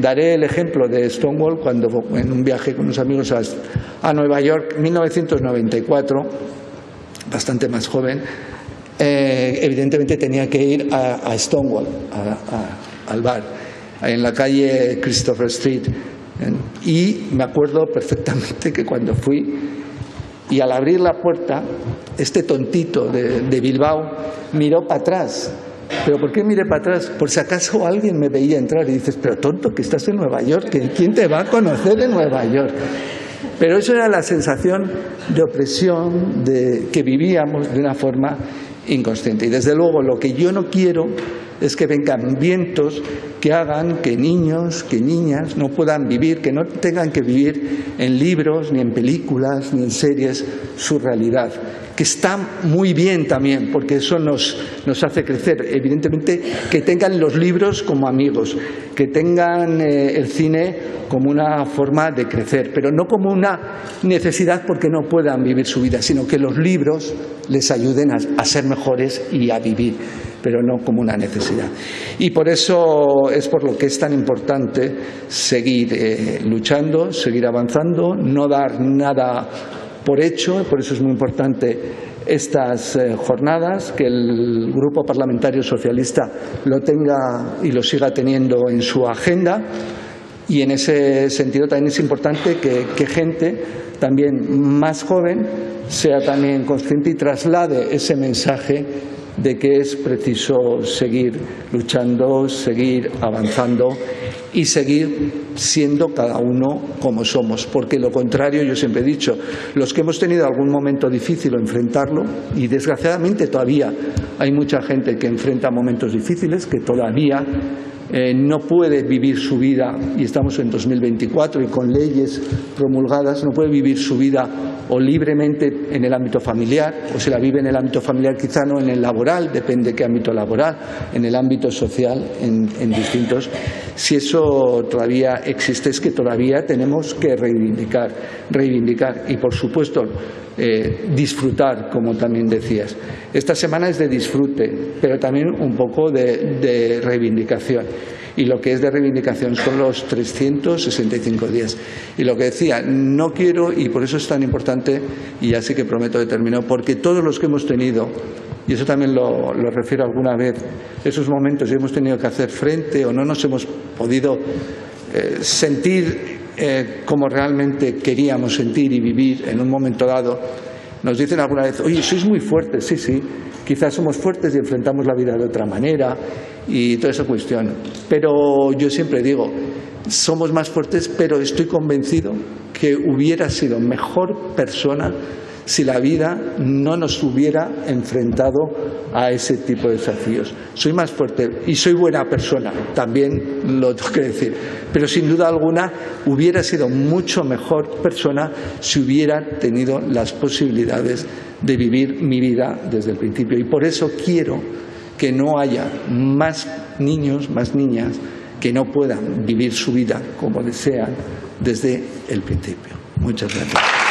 Daré el ejemplo de Stonewall cuando en un viaje con unos amigos a, Nueva York, 1994, bastante más joven, eh, evidentemente tenía que ir a, Stonewall, al bar, en la calle Christopher Street. Y me acuerdo perfectamente que cuando fui y al abrir la puerta, este tontito de Bilbao miró para atrás pero ¿por qué mire para atrás? Por si acaso alguien me veía entrar y dices, pero tonto, que estás en Nueva York, ¿quién te va a conocer en Nueva York? Pero eso era la sensación de opresión de, que vivíamos de una forma inconsciente. Y desde luego lo que yo no quiero es que vengan vientos que hagan que niños, que niñas no puedan vivir, que no tengan que vivir en libros, ni en películas, ni en series su realidad que está muy bien también, porque eso nos, nos hace crecer. Evidentemente, que tengan los libros como amigos, que tengan eh, el cine como una forma de crecer, pero no como una necesidad porque no puedan vivir su vida, sino que los libros les ayuden a, ser mejores y a vivir pero no como una necesidad. Y por eso es por lo que es tan importante seguir eh, luchando, seguir avanzando, no dar nada por hecho, por eso es muy importante estas eh, jornadas, que el Grupo Parlamentario Socialista lo tenga y lo siga teniendo en su agenda. Y en ese sentido también es importante que, que gente también más joven sea también consciente y traslade ese mensaje de que es preciso seguir luchando, seguir avanzando y seguir siendo cada uno como somos, porque lo contrario, yo siempre he dicho, los que hemos tenido algún momento difícil o enfrentarlo, y desgraciadamente todavía hay mucha gente que enfrenta momentos difíciles, que todavía eh, no puede vivir su vida, y estamos en 2024 y con leyes promulgadas, no puede vivir su vida o libremente en el ámbito familiar, o se la vive en el ámbito familiar, quizá no en el laboral, depende de qué ámbito laboral, en el ámbito social, en, distintos. Si eso todavía existe, es que todavía tenemos que reivindicar, reivindicar y, por supuesto, eh, disfrutar, como también decías. Esta semana es de disfrute, pero también un poco de, reivindicación. Y lo que es de reivindicación son los 365 días. Y lo que decía, no quiero, y por eso es tan importante, y así que prometo de terminar, porque todos los que hemos tenido, y eso también lo, refiero alguna vez, esos momentos y hemos tenido que hacer frente o no nos hemos podido eh, sentir eh, como realmente queríamos sentir y vivir en un momento dado, nos dicen alguna vez, oye, sois muy fuertes, sí, sí, quizás somos fuertes y enfrentamos la vida de otra manera y toda esa cuestión. Pero yo siempre digo, somos más fuertes, pero estoy convencido que hubiera sido mejor persona si la vida no nos hubiera enfrentado a ese tipo de desafíos. Soy más fuerte y soy buena persona, también lo tengo que decir, pero sin duda alguna hubiera sido mucho mejor persona si hubiera tenido las posibilidades de vivir mi vida desde el principio. Y por eso quiero que no haya más niños, más niñas que no puedan vivir su vida como desean desde el principio. Muchas gracias.